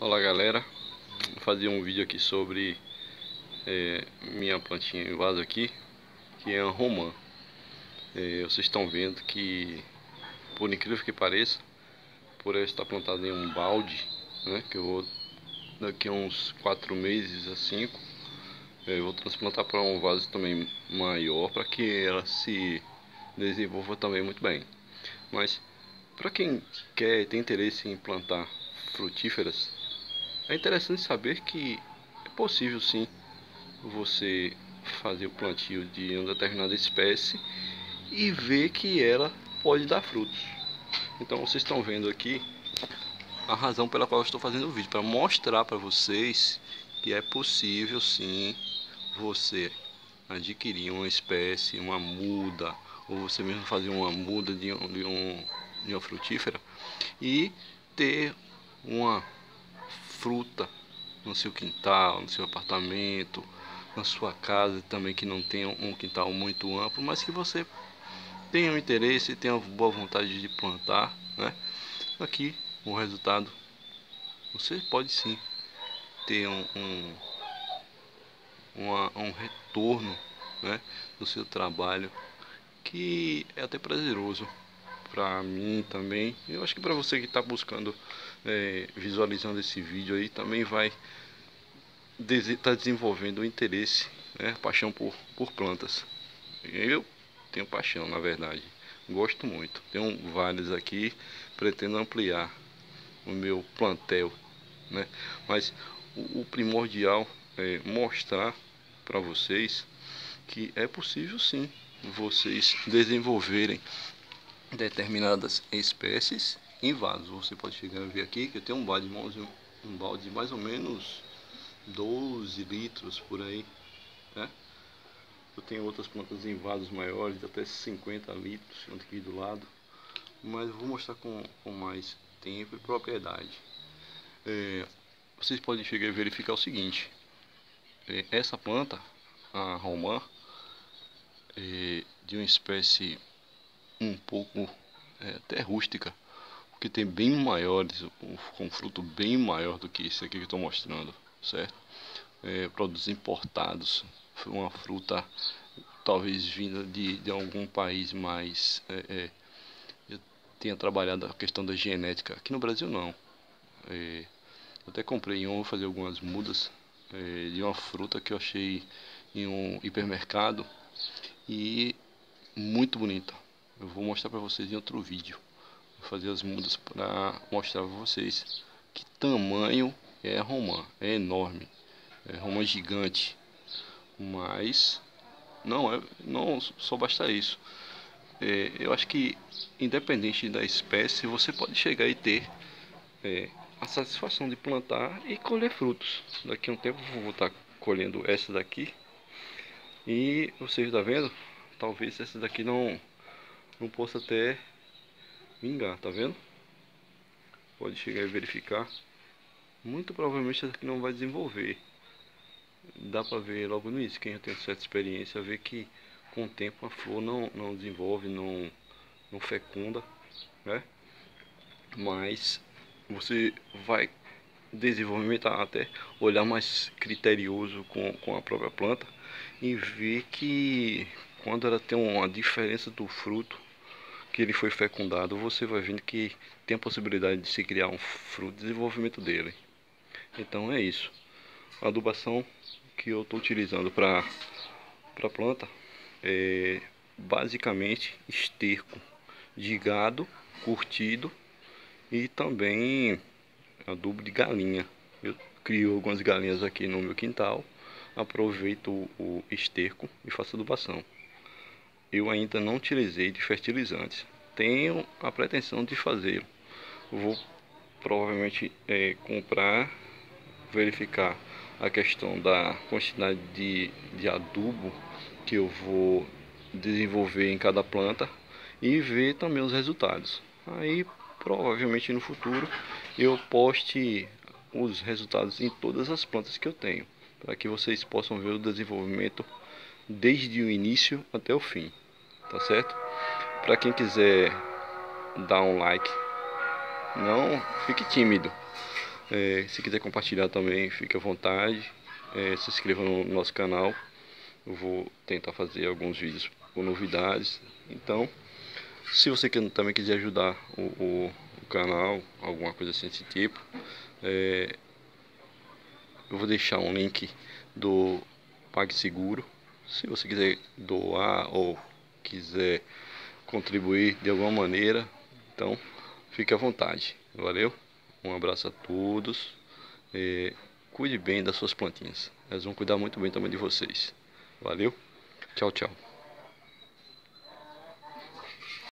Olá galera, vou fazer um vídeo aqui sobre é, minha plantinha em vaso aqui, que é a romã. É, vocês estão vendo que, por incrível que pareça, por ela estar plantada em um balde, né, que eu vou daqui a uns 4 meses a 5, é, eu vou transplantar para um vaso também maior, para que ela se desenvolva também muito bem. Mas, para quem quer, tem interesse em plantar frutíferas, é interessante saber que é possível sim você fazer o plantio de uma determinada espécie e ver que ela pode dar frutos. Então vocês estão vendo aqui a razão pela qual eu estou fazendo o vídeo para mostrar para vocês que é possível sim você adquirir uma espécie, uma muda, ou você mesmo fazer uma muda de, um, de, um, de uma frutífera e ter uma fruta no seu quintal, no seu apartamento, na sua casa também que não tenha um quintal muito amplo, mas que você tenha um interesse e tenha boa vontade de plantar, né? Aqui o resultado você pode sim ter um, um, uma, um retorno né, do seu trabalho que é até prazeroso para mim também. Eu acho que para você que está buscando, é, visualizando esse vídeo aí, também vai estar tá desenvolvendo o interesse, né, paixão por, por plantas. Eu tenho paixão, na verdade. Gosto muito. Tenho vários aqui, pretendo ampliar o meu plantel, né? Mas o, o primordial é mostrar para vocês que é possível sim vocês desenvolverem determinadas espécies em vasos. Você pode chegar a ver aqui que eu tenho um balde, um balde de mais ou menos 12 litros por aí. Né? Eu tenho outras plantas em vasos maiores, até 50 litros, aqui do lado. Mas vou mostrar com, com mais tempo e propriedade. É, vocês podem chegar e verificar o seguinte. É, essa planta, a romã, é, de uma espécie um pouco é, até rústica, porque tem bem maiores, com fruto bem maior do que esse aqui que estou mostrando, certo? É, produtos importados, uma fruta talvez vinda de, de algum país mais é, é, tenha trabalhado a questão da genética. Aqui no Brasil não. É, eu até comprei um vou fazer algumas mudas é, de uma fruta que eu achei em um hipermercado e muito bonita eu vou mostrar para vocês em outro vídeo. Vou fazer as mudas para mostrar para vocês que tamanho é a romã. É enorme. É romã gigante. Mas não é não só basta isso. É, eu acho que independente da espécie você pode chegar e ter é, a satisfação de plantar e colher frutos. Daqui a um tempo vou estar colhendo essa daqui. E vocês estão tá vendo? Talvez essa daqui não não possa até vingar, tá vendo? Pode chegar e verificar. Muito provavelmente essa aqui não vai desenvolver. Dá pra ver logo no início, quem já tem certa experiência, vê que com o tempo a flor não, não desenvolve, não, não fecunda, né? Mas você vai desenvolvimento até olhar mais criterioso com, com a própria planta e ver que quando ela tem uma diferença do fruto que ele foi fecundado, você vai vendo que tem a possibilidade de se criar um fruto, desenvolvimento dele. Então é isso. A adubação que eu estou utilizando para a planta é basicamente esterco de gado curtido e também adubo de galinha. Eu crio algumas galinhas aqui no meu quintal, aproveito o esterco e faço adubação eu ainda não utilizei de fertilizantes. Tenho a pretensão de fazer. Vou provavelmente é, comprar, verificar a questão da quantidade de, de adubo que eu vou desenvolver em cada planta e ver também os resultados. Aí provavelmente no futuro eu poste os resultados em todas as plantas que eu tenho, para que vocês possam ver o desenvolvimento desde o início até o fim, tá certo? Para quem quiser dar um like, não fique tímido. É, se quiser compartilhar também, fique à vontade. É, se inscreva no nosso canal. Eu vou tentar fazer alguns vídeos com novidades. Então, se você também quiser ajudar o, o, o canal, alguma coisa assim desse tipo, é, eu vou deixar um link do PagSeguro. Se você quiser doar ou quiser contribuir de alguma maneira, então fique à vontade. Valeu? Um abraço a todos. É, cuide bem das suas plantinhas. Elas vão cuidar muito bem também de vocês. Valeu? Tchau, tchau.